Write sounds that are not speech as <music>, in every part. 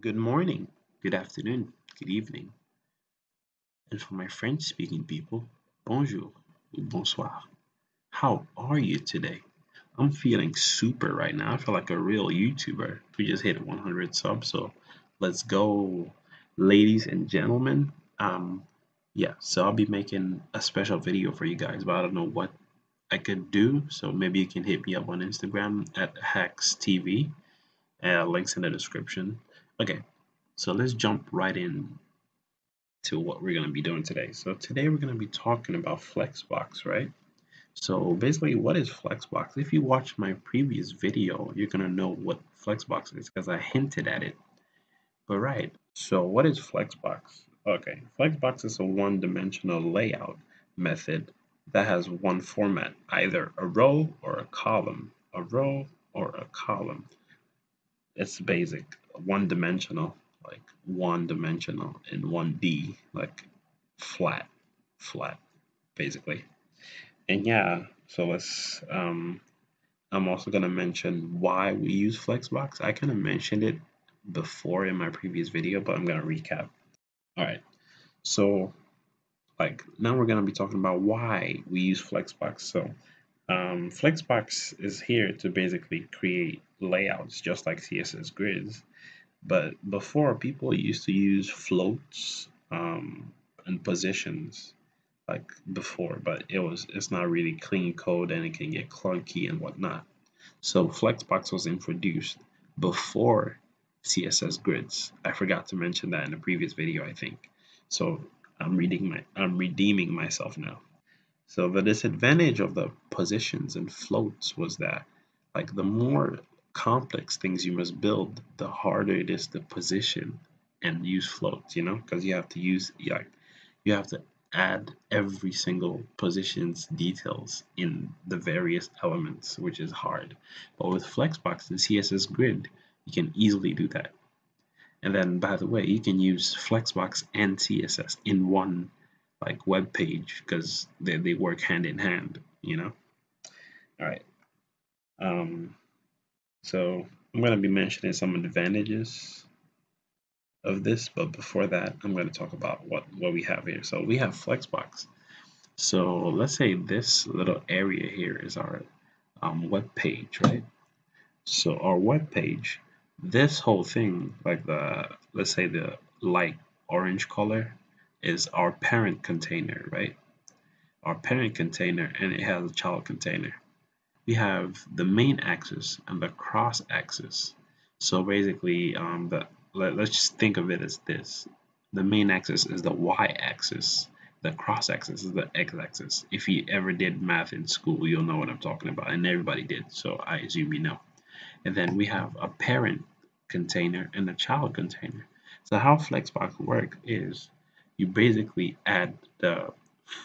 Good morning, good afternoon, good evening. And for my French speaking people, bonjour ou bonsoir. How are you today? I'm feeling super right now. I feel like a real YouTuber. We just hit 100 subs, so let's go, ladies and gentlemen. Um, yeah, so I'll be making a special video for you guys, but I don't know what I could do. So maybe you can hit me up on Instagram at Hakz TV. Uh, links in the description. Okay, so let's jump right in to what we're going to be doing today. So today we're going to be talking about Flexbox, right? So basically, what is Flexbox? If you watch my previous video, you're going to know what Flexbox is because I hinted at it. But right, so what is Flexbox? Okay, Flexbox is a one-dimensional layout method that has one format, either a row or a column. A row or a column. It's basic, one-dimensional, like one-dimensional and 1D, like flat, flat, basically. And yeah, so let's, um, I'm also going to mention why we use Flexbox. I kind of mentioned it before in my previous video, but I'm going to recap. All right. So like now we're going to be talking about why we use Flexbox. So um, Flexbox is here to basically create layouts just like CSS grids. But before people used to use floats um, and positions like before, but it was it's not really clean code and it can get clunky and whatnot. So Flexbox was introduced before CSS grids. I forgot to mention that in the previous video, I think. So I'm reading my I'm redeeming myself now. So the disadvantage of the positions and floats was that like the more complex things you must build, the harder it is to position and use floats, you know, because you have to use like you have to add every single position's details in the various elements, which is hard. But with Flexbox and CSS Grid, you can easily do that. And then, by the way, you can use Flexbox and CSS in one like web page because they, they work hand in hand, you know? All right. Um, so I'm going to be mentioning some advantages of this, but before that, I'm going to talk about what, what we have here. So we have Flexbox. So let's say this little area here is our um, web page, right? So our web page this whole thing, like the, let's say the light orange color is our parent container, right? Our parent container and it has a child container. We have the main axis and the cross axis. So basically, um, the, let, let's just think of it as this. The main axis is the y-axis. The cross axis is the x-axis. If you ever did math in school, you'll know what I'm talking about, and everybody did, so I assume you know. And then we have a parent container and a child container. So how Flexbox works is you basically add the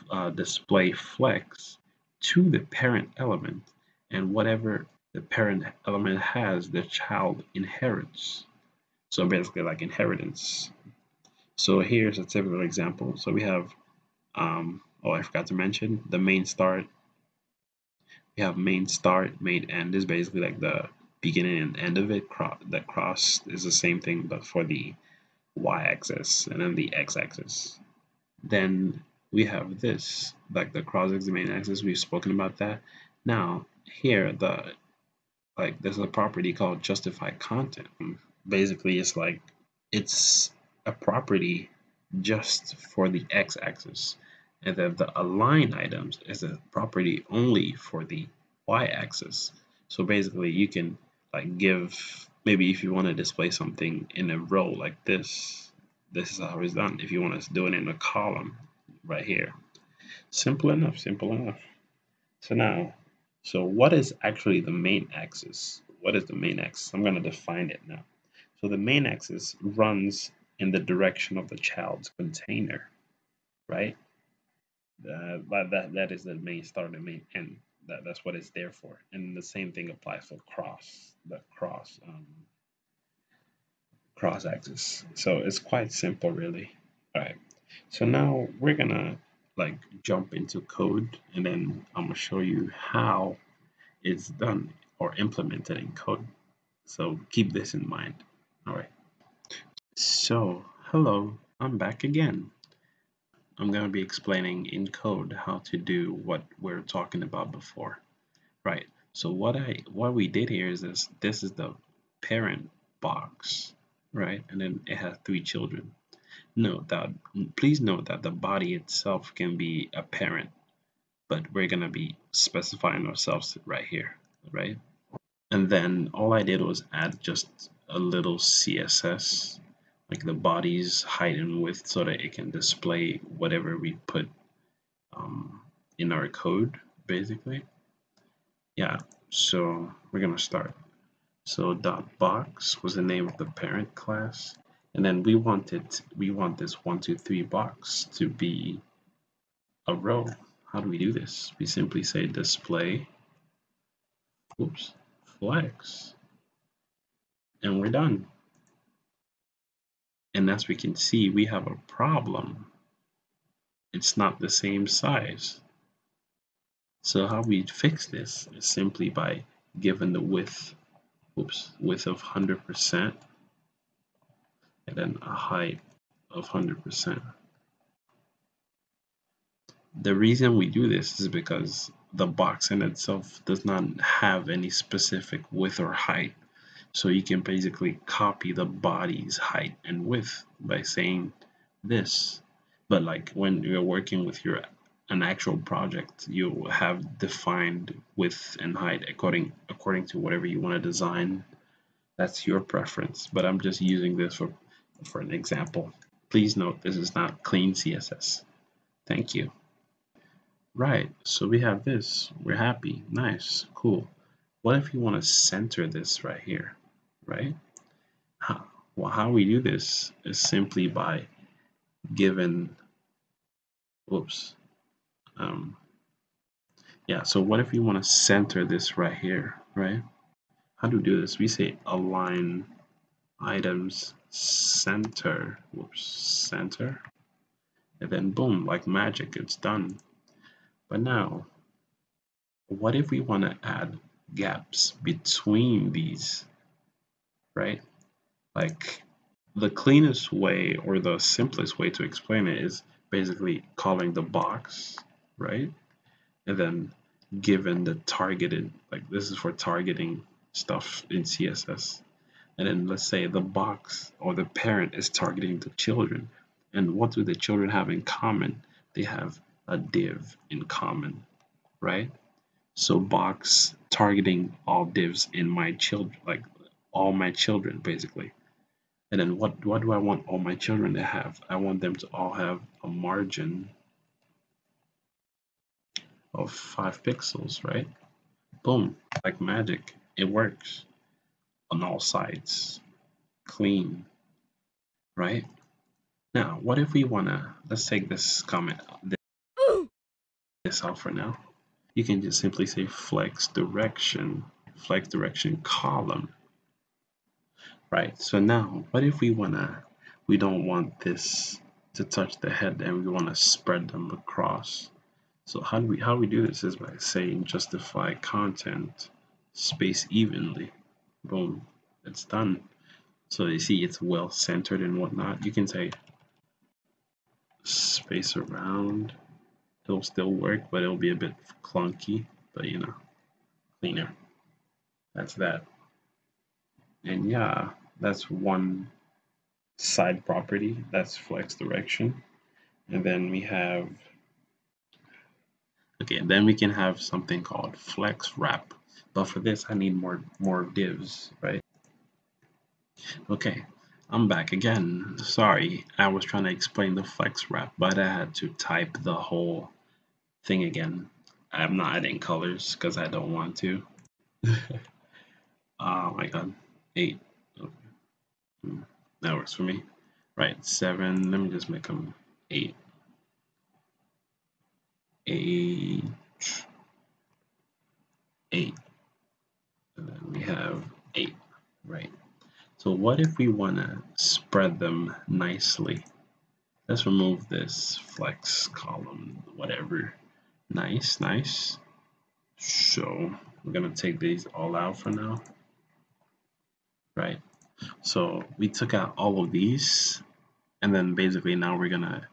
uh, display flex to the parent element and whatever the parent element has, the child inherits. So basically like inheritance. So here's a typical example. So we have, um, oh, I forgot to mention the main start. We have main start, main end is basically like the beginning and end of it, cro that cross is the same thing, but for the y-axis and then the x-axis. Then we have this, like the cross is the main axis. We've spoken about that. Now here, the like there's a property called justify content. Basically, it's like it's a property just for the x-axis, and then the align items is a property only for the y-axis. So basically, you can like give maybe if you want to display something in a row like this this is how it's done. If you want to do it in a column right here. Simple enough simple enough. So now so what is actually the main axis? What is the main axis? I'm going to define it now. So the main axis runs in the direction of the child's container right? Uh, that that is the main start and main end that, that's what it's there for. And the same thing applies for cross, the cross um, cross axis. So it's quite simple really. All right. So now we're gonna like jump into code and then I'm gonna show you how it's done or implemented in code. So keep this in mind. All right. So, hello, I'm back again. I'm going to be explaining in code how to do what we are talking about before. Right. So what I what we did here is this this is the parent box, right? And then it has three children. Note that please note that the body itself can be a parent, but we're gonna be specifying ourselves right here, right? And then all I did was add just a little CSS, like the body's height and width so that it can display whatever we put um, in our code, basically. Yeah so we're gonna start. So dot box was the name of the parent class and then we wanted we want this one two three box to be a row. How do we do this? We simply say display oops flex and we're done and as we can see we have a problem it's not the same size so how we fix this is simply by giving the width, oops, width of 100% and then a height of 100%. The reason we do this is because the box in itself does not have any specific width or height. So you can basically copy the body's height and width by saying this. But like when you're working with your an actual project, you have defined width and height according according to whatever you want to design. That's your preference, but I'm just using this for, for an example. Please note this is not clean CSS. Thank you. Right, so we have this. We're happy. Nice, cool. What if you want to center this right here, right? How, well, how we do this is simply by given, whoops, um, yeah, so what if you want to center this right here, right? How do we do this? We say align items center, whoops, center, and then boom, like magic, it's done. But now, what if we want to add gaps between these, right? Like the cleanest way or the simplest way to explain it is basically calling the box right? And then given the targeted, like this is for targeting stuff in CSS. And then let's say the box or the parent is targeting the children. And what do the children have in common? They have a div in common, right? So box targeting all divs in my children, like all my children basically. And then what, what do I want all my children to have? I want them to all have a margin of 5 pixels, right? Boom, like magic, it works on all sides, clean, right? Now, what if we want to, let's take this comment, this out for now. You can just simply say flex direction, flex direction column, right? So now, what if we want to, we don't want this to touch the head and we want to spread them across so how do we how we do this is by saying justify content space evenly. Boom, it's done. So you see it's well centered and whatnot. You can say space around. It'll still work, but it'll be a bit clunky, but you know, cleaner. That's that. And yeah, that's one side property. That's flex direction. And then we have Okay, then we can have something called flex wrap. But for this, I need more, more divs, right? Okay, I'm back again. Sorry, I was trying to explain the flex wrap, but I had to type the whole thing again. I'm not adding colors because I don't want to. <laughs> oh my god, eight. That works for me. Right, seven. Let me just make them eight eight, eight, and then we have eight, right? So what if we want to spread them nicely? Let's remove this flex column, whatever. Nice, nice. So we're gonna take these all out for now right so we took out all of these and then basically now we're gonna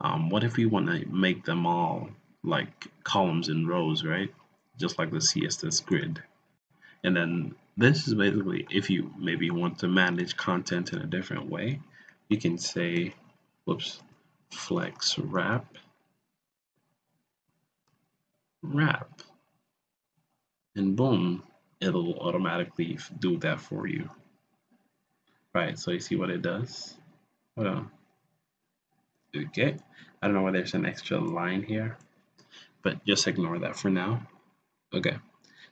um, what if we want to make them all like columns and rows right? Just like the CSS grid. And then this is basically if you maybe want to manage content in a different way you can say whoops flex wrap. Wrap. And boom it'll automatically do that for you right so you see what it does? Hold on. Okay. I don't know why there's an extra line here but just ignore that for now. Okay.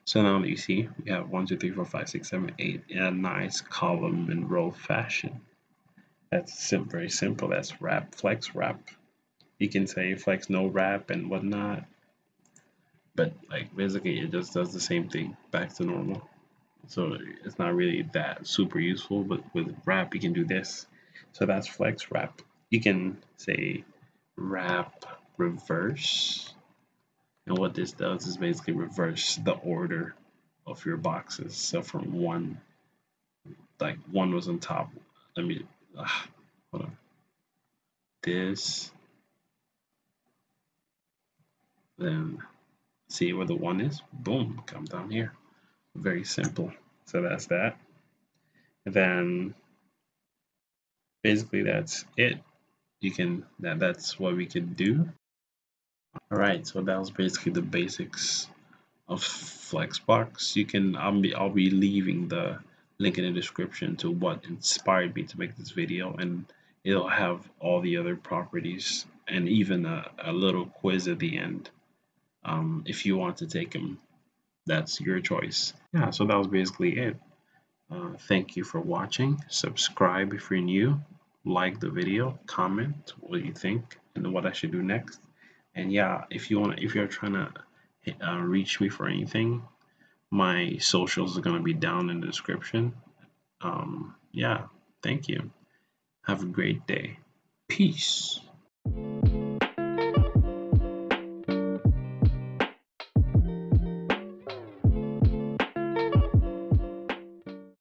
So now that you see we have one two three four five six seven eight in a nice column and row fashion. That's sim very simple. That's wrap flex wrap. You can say flex no wrap and whatnot. But like basically it just does the same thing. Back to normal so it's not really that super useful but with wrap you can do this. So that's flex wrap you can say wrap reverse. And what this does is basically reverse the order of your boxes. So from one like one was on top. Let me uh, hold on. This. Then see where the one is? Boom come down here very simple. So that's that. Then basically that's it. You can that that's what we can do. All right so that was basically the basics of flexbox. You can I'll be I'll be leaving the link in the description to what inspired me to make this video and it'll have all the other properties and even a, a little quiz at the end um, if you want to take them that's your choice. Yeah so that was basically it. Uh, thank you for watching. Subscribe if you're new. Like the video. Comment what you think and what I should do next. And yeah if you want if you're trying to uh, reach me for anything my socials are going to be down in the description. Um, yeah thank you. Have a great day. Peace